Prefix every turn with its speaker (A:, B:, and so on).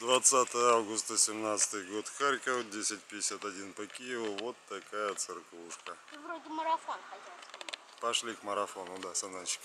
A: 20 августа 17 год Харьков 10.51 по Киеву. Вот такая церквушка.
B: Ты вроде марафон хотел
A: пошли к марафону да саначек